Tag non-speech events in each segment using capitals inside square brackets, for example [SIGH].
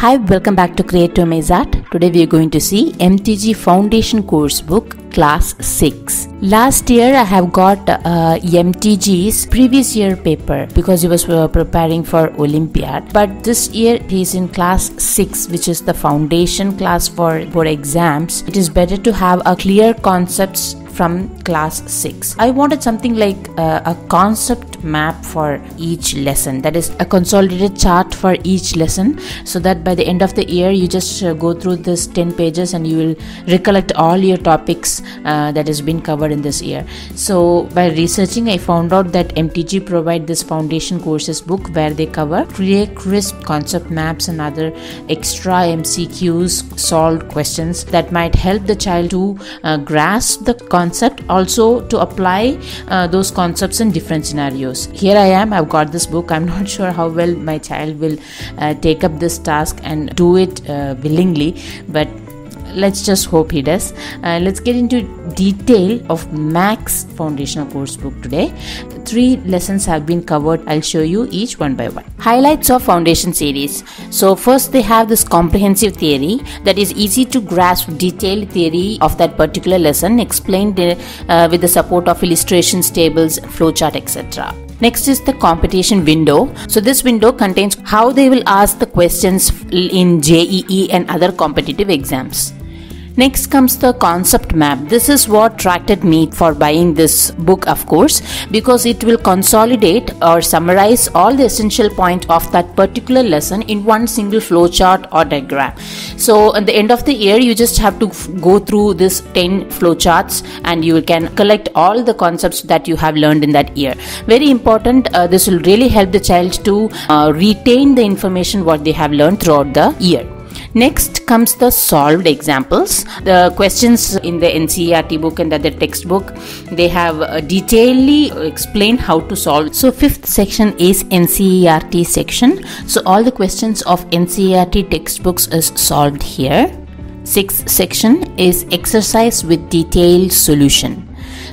Hi, welcome back to Create to. Today we are going to see MTG Foundation Course Book Class 6. Last year I have got uh, MTG's previous year paper because he was uh, preparing for Olympiad. But this year he is in Class 6 which is the foundation class for board exams. It is better to have a clear concepts from class 6 i wanted something like uh, a concept map for each lesson. That is a consolidated chart for each lesson so that by the end of the year you just uh, go through this 10 pages and you will recollect all your topics uh, that has been covered in this year. So by researching i found out that mtg provide this foundation courses book where they cover clear crisp concept maps and other extra mcqs solved questions that might help the child to uh, grasp the concept also to apply uh, those concepts in different scenarios. Here i am i've got this book. I'm [LAUGHS] not sure how well my child will uh, take up this task and do it uh, willingly but let's just hope he does. Uh, let's get into detail of Maths foundational course book today. Three lessons have been covered. I'll show you each one by one. Highlights of foundation series. So first they have this comprehensive theory that is easy to grasp detailed theory of that particular lesson explained uh, with the support of illustrations tables flowchart etc Next is the competition window. So this window contains how they will ask the questions in JEE and other competitive exams. Next comes the concept map. This is what attracted me for buying this book, of course, because it will consolidate or summarize all the essential points of that particular lesson in one single flowchart or diagram. So, at the end of the year, you just have to go through this 10 flowcharts and you can collect all the concepts that you have learned in that year. Very important, uh, this will really help the child to uh, retain the information what they have learned throughout the year. Next comes the solved examples. The questions in the NCERT book and the textbook, they have uh, detailedly explained how to solve. So fifth section is NCERT section. So all the questions of NCERT textbooks is solved here. Sixth section is exercise with detailed solution.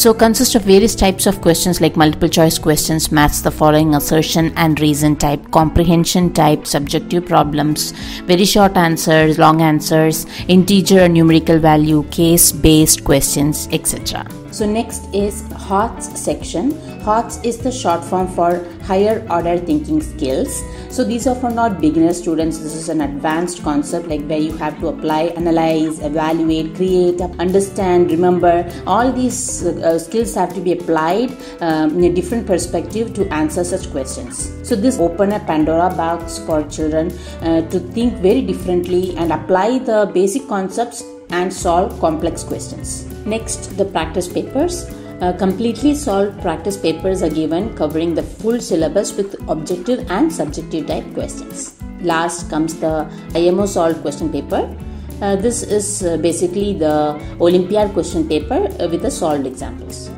So consists of various types of questions like multiple choice questions, match the following assertion and reason type, comprehension type, subjective problems, very short answers, long answers, integer or numerical value, case based questions, etc. So next is HOTS section. HOTS is the short form for higher order thinking skills. So these are for not beginner students. This is an advanced concept like where you have to apply, analyze, evaluate, create, understand, remember. All these uh, skills have to be applied um, in a different perspective to answer such questions. So this open a Pandora box for children uh, to think very differently and apply the basic concepts and solve complex questions. Next, the practice papers. Uh, completely solved practice papers are given covering the full syllabus with objective and subjective type questions. Last comes the IMO solved question paper. Uh, this is uh, basically the Olympiad question paper uh, with the solved examples.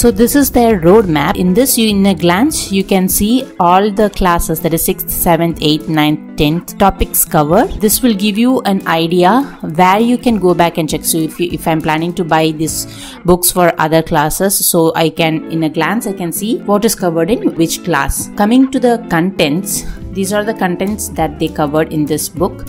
So this is their roadmap. In this, you in a glance, you can see all the classes that is 6th, 7th, 8th, 9th, 10th topics covered. This will give you an idea where you can go back and check. So if, you, if I'm planning to buy these books for other classes, so I can, in a glance, I can see what is covered in which class. Coming to the contents, these are the contents that they covered in this book.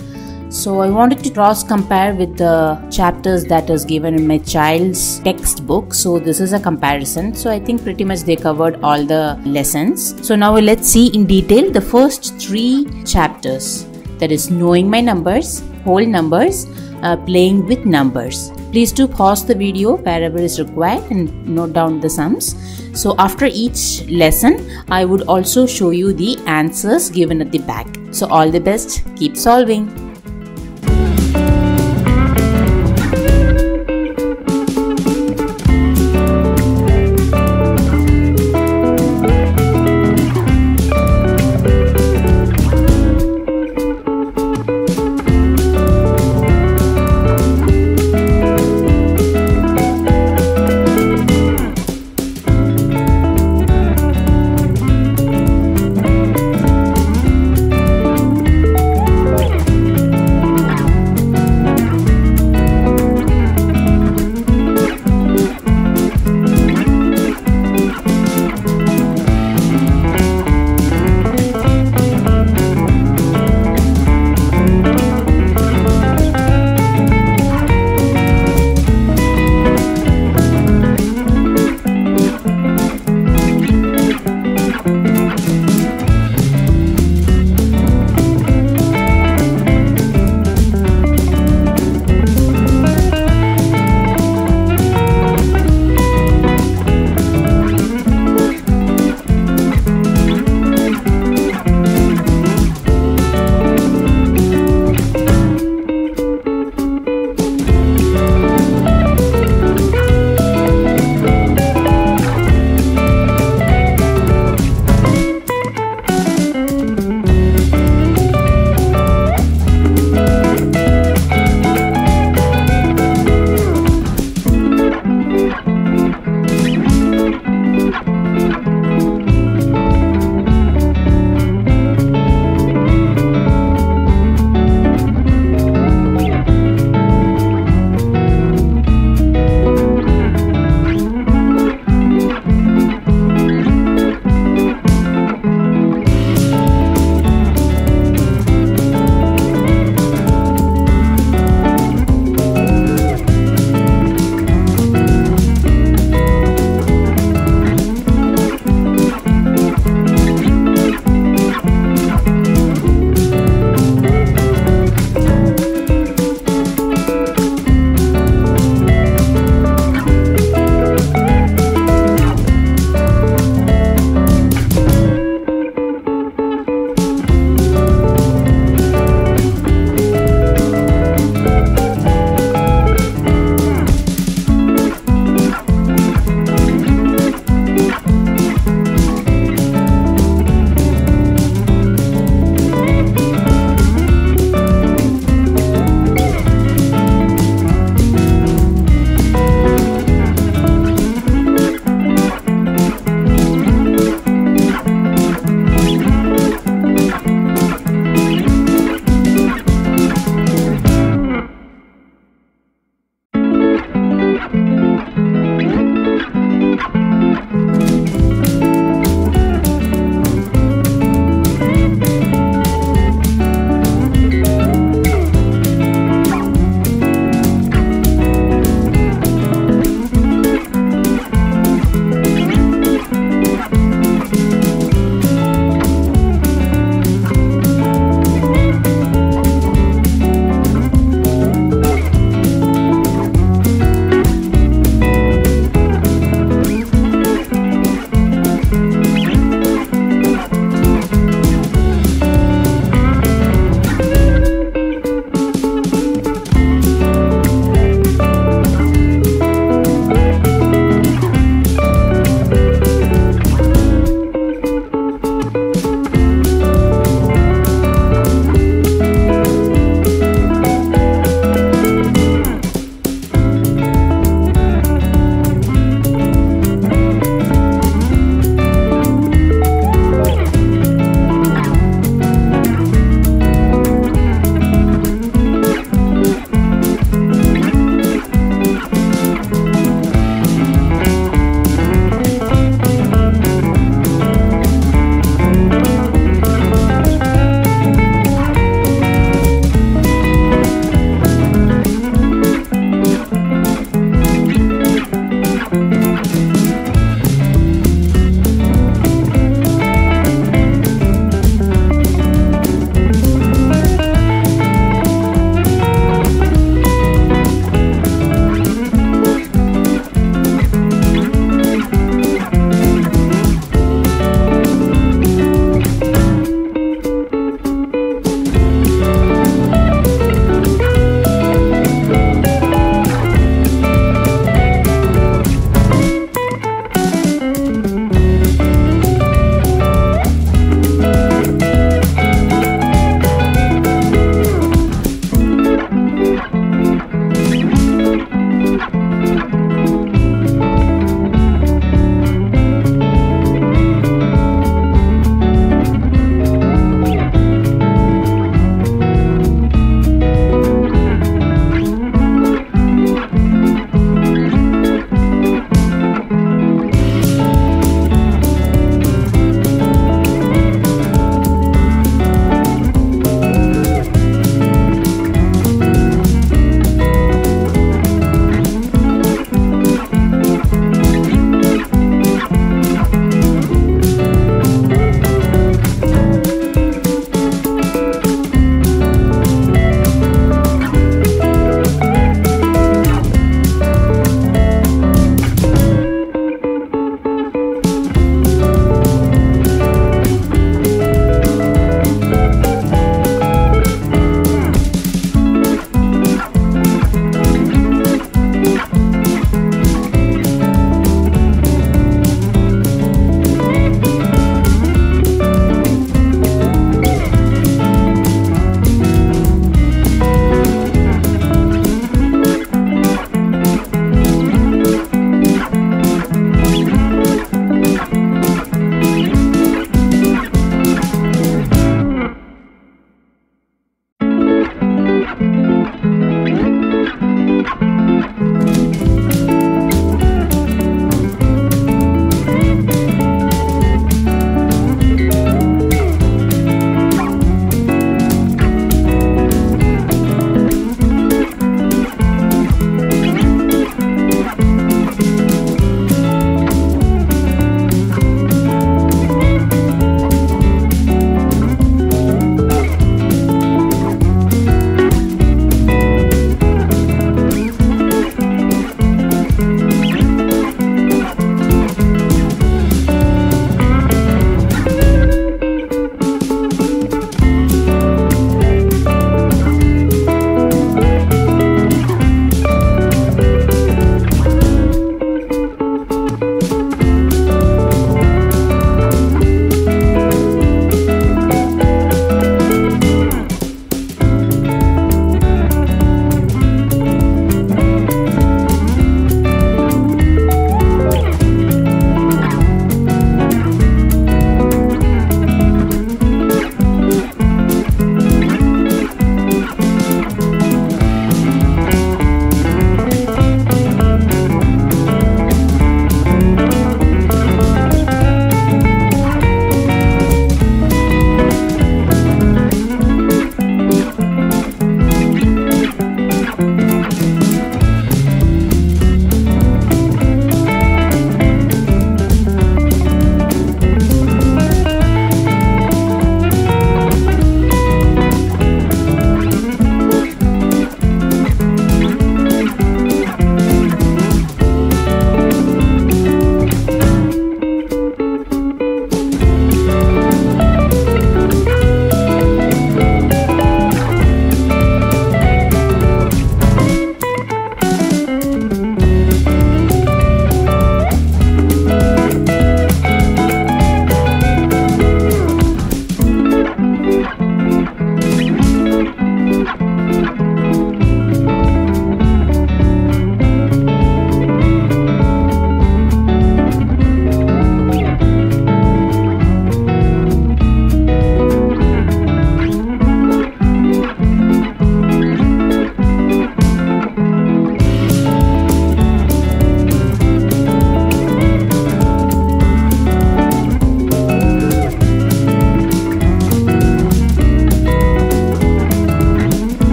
So I wanted to cross compare with the chapters that is given in my child's textbook. So this is a comparison. So I think pretty much they covered all the lessons. So now let's see in detail the first three chapters. That is knowing my numbers, whole numbers, uh, playing with numbers. Please do pause the video wherever is required and note down the sums. So after each lesson, I would also show you the answers given at the back. So all the best. Keep solving.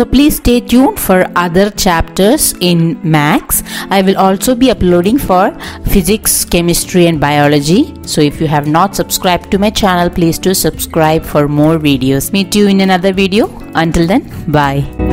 So please stay tuned for other chapters in Maths. I will also be uploading for physics, chemistry and biology. So if you have not subscribed to my channel, please do subscribe for more videos. Meet you in another video. Until then, bye.